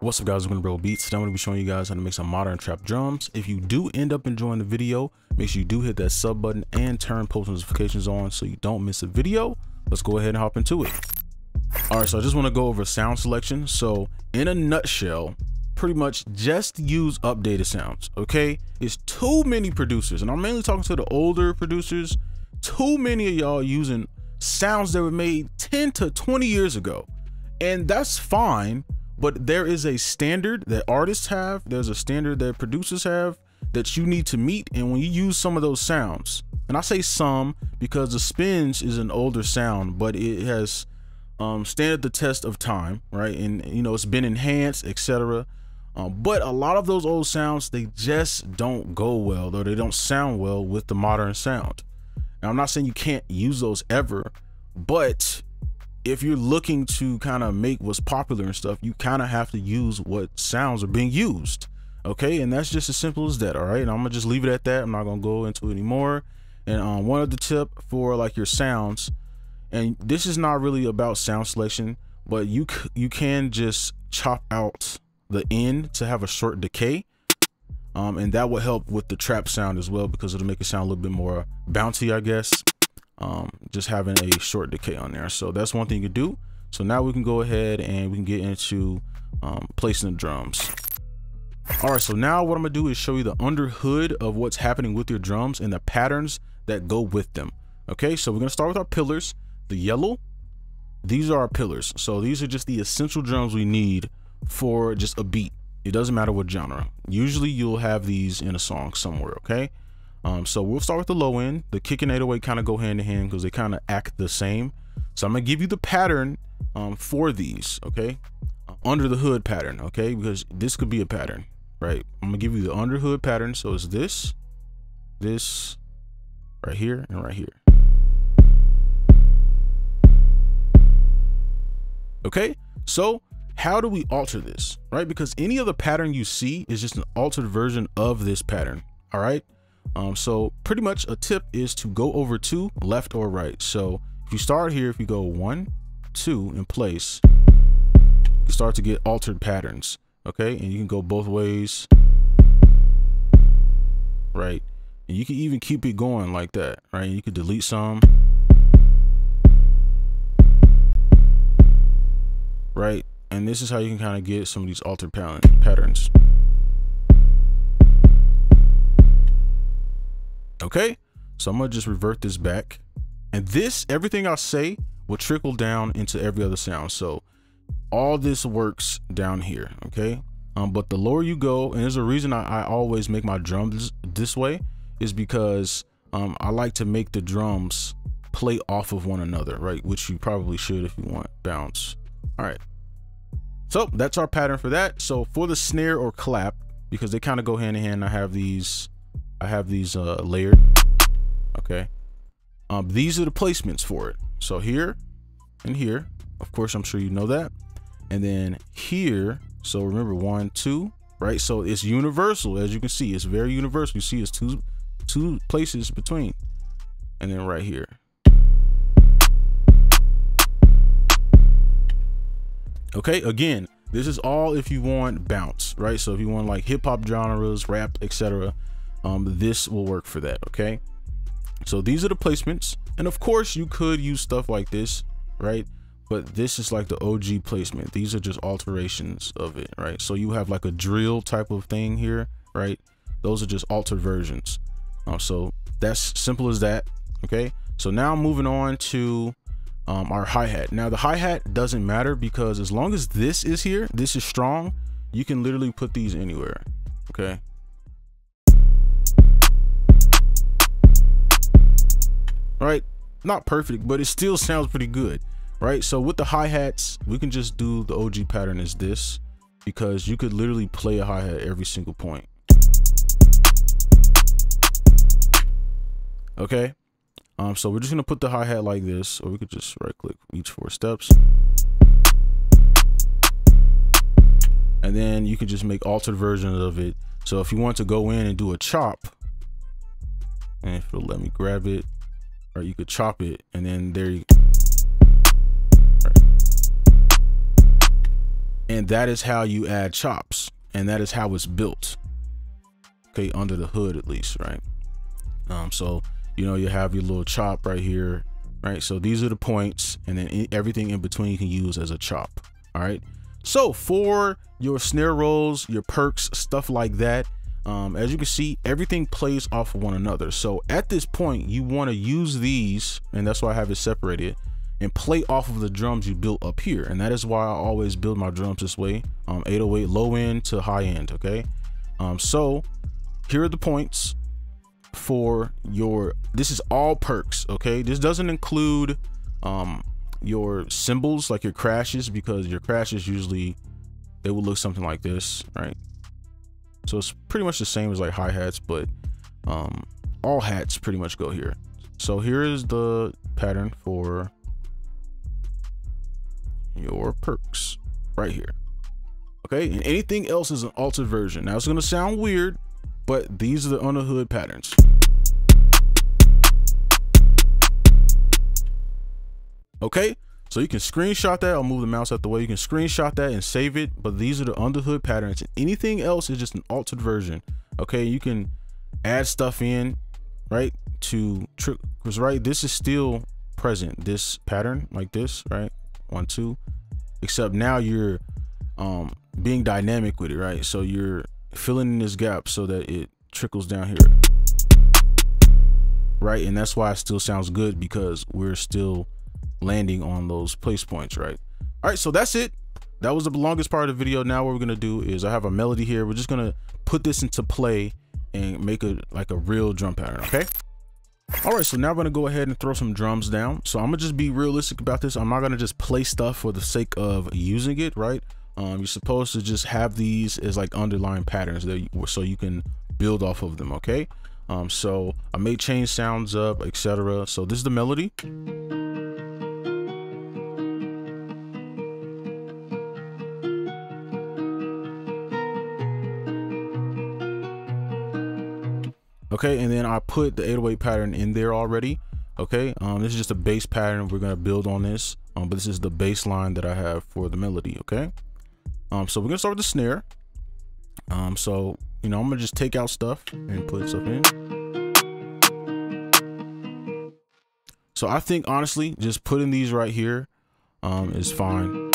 What's up guys, I'm Bro Beatz. Today I'm going to be showing you guys how to make some modern trap drums. If you do end up enjoying the video, make sure you do hit that sub button and turn post notifications on so you don't miss a video. Let's go ahead and hop into it. Alright, so I just want to go over sound selection. So in a nutshell, pretty much just use updated sounds, okay? It's too many producers, and I'm mainly talking to the older producers. Too many of y'all using sounds that were made 10 to 20 years ago. And that's fine but there is a standard that artists have there's a standard that producers have that you need to meet and when you use some of those sounds and i say some because the Spinz is an older sound but it has um standed the test of time right and you know it's been enhanced etc um, but a lot of those old sounds they just don't go well or they don't sound well with the modern sound now i'm not saying you can't use those ever but if you're looking to kind of make what's popular and stuff, you kind of have to use what sounds are being used. Okay, and that's just as simple as that. All right, and I'm gonna just leave it at that. I'm not gonna go into it anymore. And um, one other tip for like your sounds, and this is not really about sound selection, but you you can just chop out the end to have a short decay. Um, and that will help with the trap sound as well because it'll make it sound a little bit more bouncy, I guess um, just having a short decay on there. So that's one thing you can do. So now we can go ahead and we can get into um, placing the drums. All right, so now what I'm gonna do is show you the under hood of what's happening with your drums and the patterns that go with them. Okay, so we're gonna start with our pillars. The yellow, these are our pillars. So these are just the essential drums we need for just a beat. It doesn't matter what genre. Usually you'll have these in a song somewhere, okay? Um, so we'll start with the low end. The kick and 808 kind of go hand in hand because they kind of act the same. So I'm gonna give you the pattern um, for these, okay? Under the hood pattern, okay? Because this could be a pattern, right? I'm gonna give you the under hood pattern. So it's this, this, right here, and right here. Okay, so how do we alter this, right? Because any other pattern you see is just an altered version of this pattern, all right? Um, so pretty much a tip is to go over to left or right. So if you start here, if you go one, two in place, you start to get altered patterns. Okay. And you can go both ways. Right. And you can even keep it going like that. Right. You could delete some. Right. And this is how you can kind of get some of these altered patterns. Okay, so I'm gonna just revert this back. And this, everything I say will trickle down into every other sound. So all this works down here, okay? Um, but the lower you go, and there's a reason I, I always make my drums this way, is because um, I like to make the drums play off of one another, right? Which you probably should if you want bounce. All right. So that's our pattern for that. So for the snare or clap, because they kind of go hand in hand, I have these I have these uh, layered. Okay. Um, these are the placements for it. So here and here, of course, I'm sure you know that. And then here, so remember one, two, right? So it's universal, as you can see, it's very universal. You see it's two, two places between. And then right here. Okay, again, this is all if you want bounce, right? So if you want like hip hop genres, rap, etc um, this will work for that. Okay. So these are the placements. And of course you could use stuff like this, right? But this is like the OG placement. These are just alterations of it, right? So you have like a drill type of thing here, right? Those are just altered versions. Um, so that's simple as that. Okay. So now moving on to um, our hi-hat. Now the hi-hat doesn't matter because as long as this is here, this is strong, you can literally put these anywhere. Okay. right? Not perfect, but it still sounds pretty good, right? So with the hi-hats, we can just do the OG pattern as this because you could literally play a hi-hat every single point. Okay. Um, so we're just gonna put the hi-hat like this, or we could just right click each four steps. And then you can just make altered versions of it. So if you want to go in and do a chop, and if it'll let me grab it, or you could chop it, and then there you. And that is how you add chops, and that is how it's built. Okay, under the hood at least, right? Um, so you know you have your little chop right here, right? So these are the points, and then everything in between you can use as a chop. All right. So for your snare rolls, your percs, stuff like that, um, as you can see, everything plays off of one another. So at this point, you want to use these, and that's why I have it separated, and play off of the drums you built up here. And that is why I always build my drums this way, um, 808 low end to high end, okay? Um, so here are the points for your, this is all percs, okay? This doesn't include um, your cymbals like your crashes, because your crashes usually, they will look something like this, right? So it's pretty much the same as like hi-hats, but um, all hats pretty much go here. So here is the pattern for your percs right here. Okay, and anything else is an altered version. Now it's gonna sound weird, but these are the under hood patterns. Okay, so you can screenshot that. I'll move the mouse out the way. You can screenshot that and save it. But these are the underhood patterns. And anything else is just an altered version. Okay, you can add stuff in, right? To trick, because right, this is still present. This pattern like this, right? One, two. Except now you're um being dynamic with it, right? So you're filling in this gap so that it trickles down here. Right, and that's why it still sounds good because we're still landing on those place points, right? All right, so that's it. That was the longest part of the video. Now what we're gonna do is I have a melody here. We're just gonna put this into play and make a like a real drum pattern, okay? All right, so now I'm gonna go ahead and throw some drums down. So I'm gonna just be realistic about this. I'm not gonna just play stuff for the sake of using it, right? Um, you're supposed to just have these as like underlying patterns that you, so you can build off of them, okay? Um, so I may change sounds up, etc. So this is the melody. okay and then i put the 808 pattern in there already okay um this is just a bass pattern we're going to build on this um but this is the bass line that i have for the melody okay um so we're gonna start with the snare um so you know i'm gonna just take out stuff and put stuff in so i think honestly just putting these right here um is fine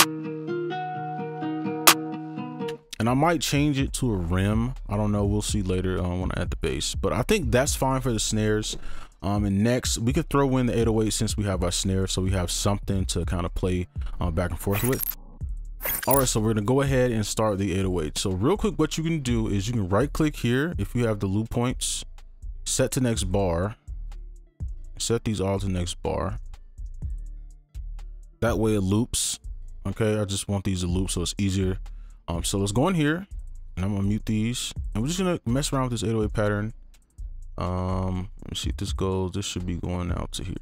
and I might change it to a rim. I don't know. We'll see later um, when I add the bass. But I think that's fine for the snares. Um, and next, we could throw in the 808 since we have our snare, so we have something to kind of play uh, back and forth with. All right, so we're gonna go ahead and start the 808. So real quick, what you can do is you can right click here if you have the loop points, set to next bar, set these all to next bar. That way it loops. Okay, I just want these to loop so it's easier um, so let's go in here and I'm gonna mute these and we're just gonna mess around with this 808 pattern. Um, let me see if this goes. This should be going out to here.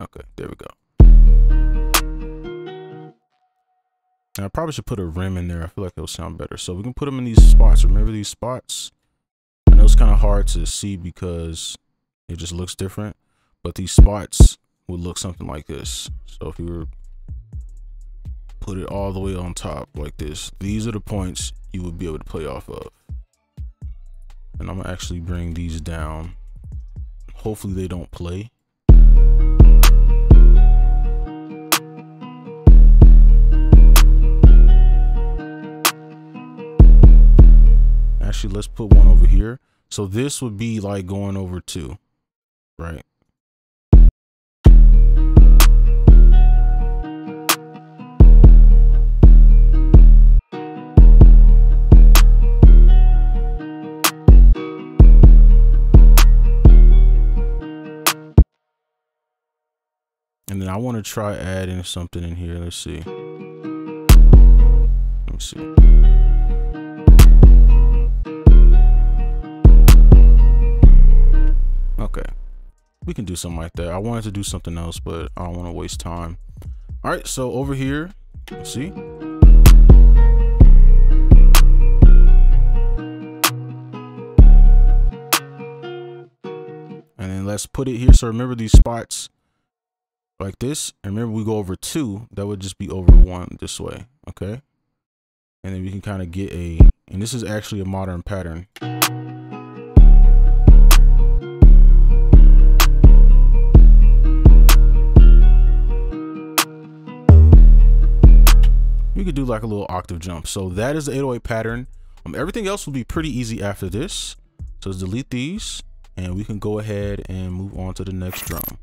Okay, there we go. And I probably should put a rim in there. I feel like it'll sound better. So we can put them in these spots. Remember these spots? I know it's kind of hard to see because it just looks different, but these spots would look something like this. So if you were put it all the way on top like this. These are the points you would be able to play off of. And I'm gonna actually bring these down. Hopefully they don't play. Actually, let's put one over here. So this would be like going over two, right? And then I want to try adding something in here. Let's see. Let me see. We can do something like that. I wanted to do something else, but I don't want to waste time. All right, so over here, see? And then let's put it here. So remember these spots like this. And remember we go over two, that would just be over one this way. Okay. And then we can kind of get a, and this is actually a modern pattern. Could do like a little octave jump. So that is the 808 pattern. Um, everything else will be pretty easy after this. So let's delete these and we can go ahead and move on to the next drum.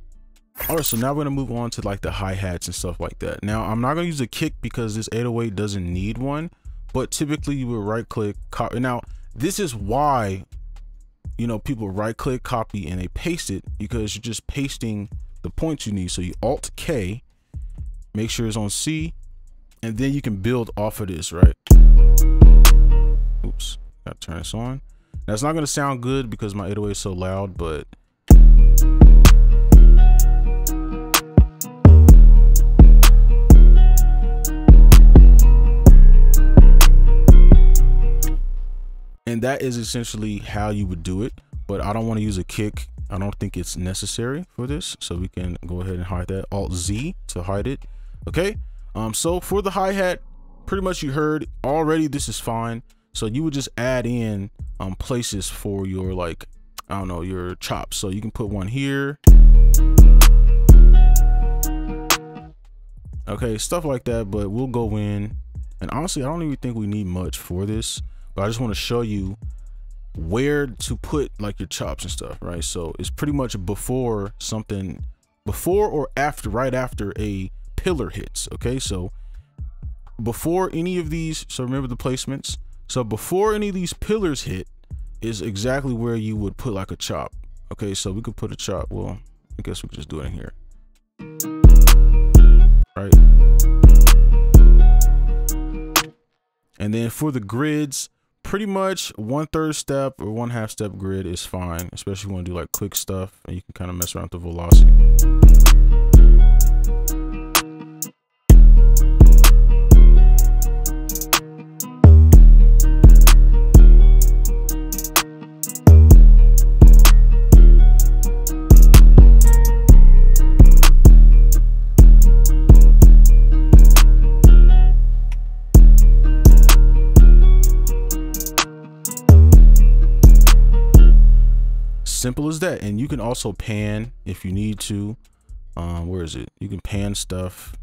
All right, so now we're gonna move on to like the hi-hats and stuff like that. Now I'm not gonna use a kick because this 808 doesn't need one, but typically you would right click, copy. Now this is why, you know, people right click, copy, and they paste it because you're just pasting the points you need. So you alt K, make sure it's on C, and then you can build off of this, right? Oops, gotta turn this on. Now it's not gonna sound good because my 808 is so loud, but and that is essentially how you would do it but i don't want to use a kick i don't think it's necessary for this so we can go ahead and hide that alt z to hide it okay um so for the hi-hat pretty much you heard already this is fine. So you would just add in um places for your like i don't know your chops. So you can put one here. Okay stuff like that but we'll go in. And honestly i don't even think we need much for this but I just want to show you where to put like your chops and stuff, right? So it's pretty much before something, before or after, right after a pillar hits, okay? So before any of these, so remember the placements. So before any of these pillars hit is exactly where you would put like a chop. Okay, so we could put a chop. Well, I guess we could just do it in here. Right. And then for the grids, pretty much one third step or one half step grid is fine, especially if you do like quick stuff and you can kind of mess around with the velocity. Simple as that. And you can also pan if you need to. Um where is it? You can pan stuff.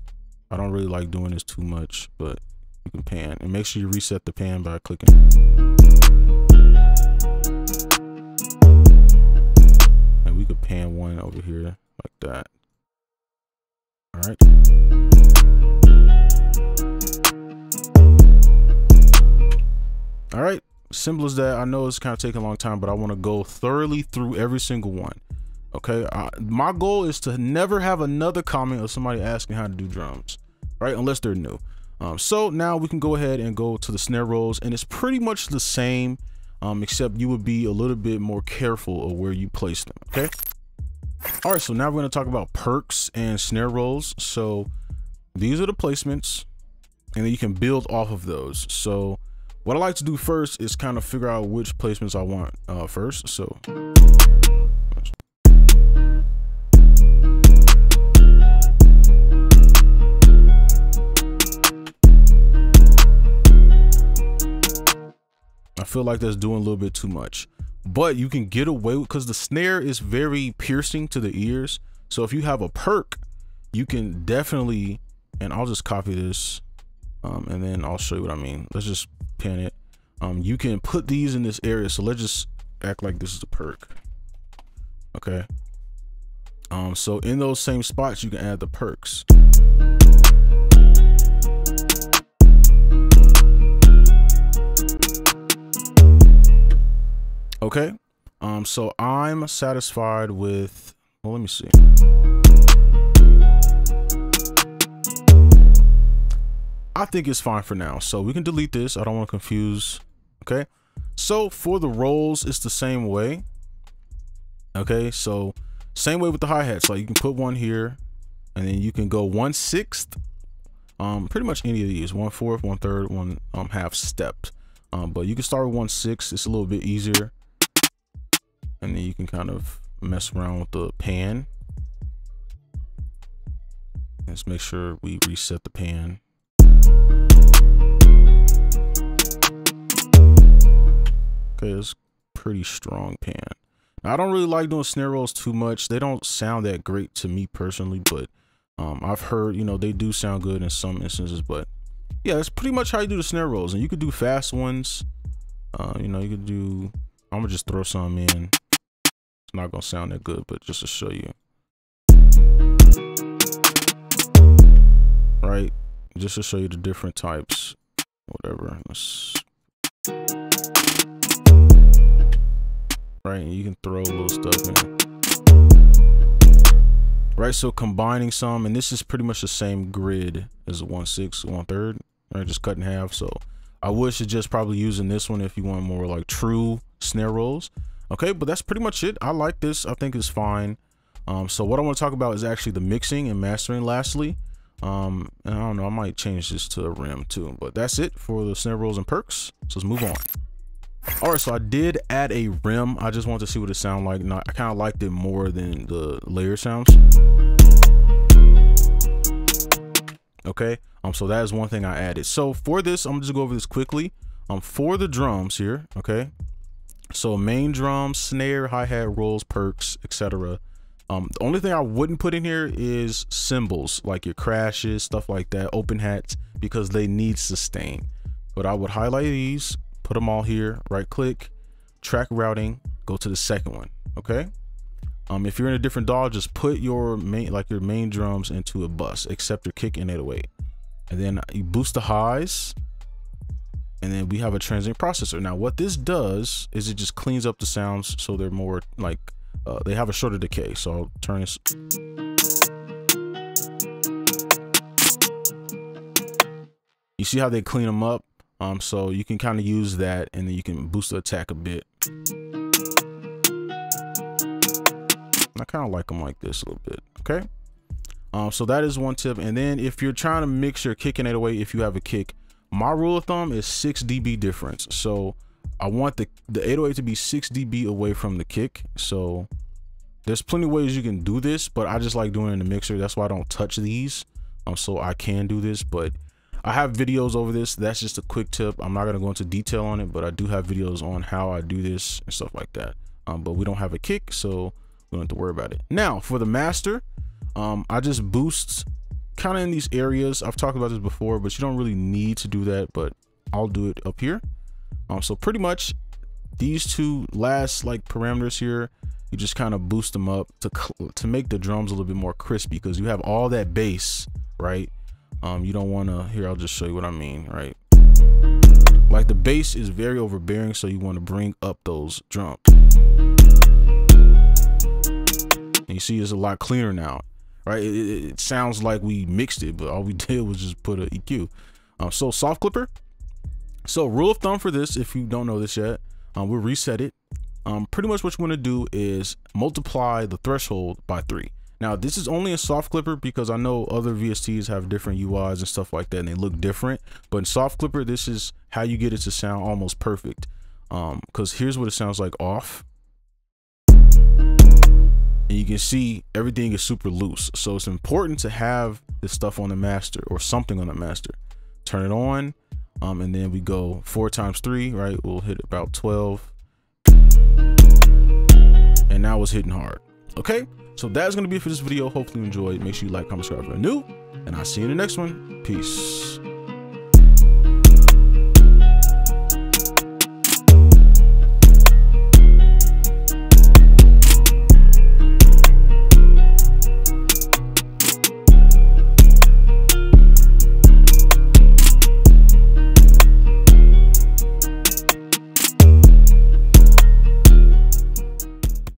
I don't really like doing this too much but you can pan. And make sure you reset the pan by clicking. And we could pan one over here like that. All right all right simple as that. I know it's kind of taking a long time, but I want to go thoroughly through every single one. Okay, I, my goal is to never have another comment of somebody asking how to do drums, right? Unless they're new. Um, so now we can go ahead and go to the snare rolls, and it's pretty much the same, um, except you would be a little bit more careful of where you place them. Okay. All right, so now we're going to talk about percs and snare rolls. So these are the placements, and then you can build off of those. So what I like to do first is kind of figure out which placements I want uh, first. So. I feel like that's doing a little bit too much, but you can get away with because the snare is very piercing to the ears. So if you have a perc, you can definitely, and I'll just copy this um, and then I'll show you what I mean. Let's just pin it. Um, you can put these in this area. So let's just act like this is a perc. Okay. Um, so in those same spots, you can add the percs. Okay. Um, so I'm satisfied with, well, let me see. I think it's fine for now. So we can delete this. I don't want to confuse. Okay. So for the rolls, it's the same way. Okay. So same way with the hi-hats. Like you can put one here and then you can go one sixth. Um, pretty much any of these, one fourth, one third, one um half steps. Um, but you can start with one sixth. It's a little bit easier. And then you can kind of mess around with the pan. Let's make sure we reset the pan. Okay, it's pretty strong pan. I don't really like doing snare rolls too much. They don't sound that great to me personally, but um, I've heard, you know, they do sound good in some instances, but yeah, that's pretty much how you do the snare rolls. And you could do fast ones. Uh, you know, you could do, I'm gonna just throw some in. It's not gonna sound that good, but just to show you. Right, just to show you the different types, whatever. Let's right? And you can throw a little stuff in. Right, so combining some, and this is pretty much the same grid as the one six, one third, right? Just cut in half. So I would suggest probably using this one if you want more like true snare rolls. Okay, but that's pretty much it. I like this. I think it's fine. Um, so what I want to talk about is actually the mixing and mastering lastly. Um, and I don't know, I might change this to a rim too, but that's it for the snare rolls and percs. So let's move on. All right, so I did add a rim. I just wanted to see what it sounded like. I kind of liked it more than the layer sounds. Okay, um, so that is one thing I added. So for this, I'm just go over this quickly. Um, for the drums here, okay. So main drum, snare, hi hat, rolls, percs, etc. Um, the only thing I wouldn't put in here is cymbals like your crashes, stuff like that, open hats, because they need sustain. But I would highlight these, put them all here, right click, track routing, go to the second one, okay? Um, if you're in a different DAW, just put your main, like your main drums into a bus, except your kick and 808. And then you boost the highs, and then we have a transient processor. Now, what this does is it just cleans up the sounds so they're more like, uh, they have a shorter decay. So I'll turn this. You see how they clean them up? Um, so you can kind of use that and then you can boost the attack a bit. I kind of like them like this a little bit. Okay. Um, so that is one tip. And then if you're trying to mix your kick and 808, if you have a kick, my rule of thumb is 6 dB difference. So I want the, the 808 to be 6 dB away from the kick. So there's plenty of ways you can do this, but I just like doing it in the mixer. That's why I don't touch these. Um, so I can do this, but I have videos over this. That's just a quick tip. I'm not going to go into detail on it, but I do have videos on how I do this and stuff like that. Um, but we don't have a kick, so we don't have to worry about it. Now, for the master, um, I just boost kind of in these areas. I've talked about this before, but you don't really need to do that, but I'll do it up here. Um, so pretty much these two last like parameters here, you just kind of boost them up to, to make the drums a little bit more crispy because you have all that bass, right? um you don't want to here i'll just show you what i mean right? Like the bass is very overbearing so you want to bring up those drums. And you see it's a lot cleaner now right? It, it, it, sounds like we mixed it but all we did was just put a eq um so soft clipper so rule of thumb for this if you don't know this yet um we'll reset it um pretty much what you want to do is multiply the threshold by three now, this is only a soft clipper because I know other VSTs have different UIs and stuff like that and they look different. But in soft clipper, this is how you get it to sound almost perfect. Um, Because here's what it sounds like off. And you can see everything is super loose. So it's important to have this stuff on the master or something on the master. Turn it on. Um, and then we go four times three, right? We'll hit about 12. And now it's hitting hard. Okay. So that's to be it for this video. Hopefully you enjoyed. Make sure you like, comment, subscribe if you're new. And I'll see you in the next one. Peace.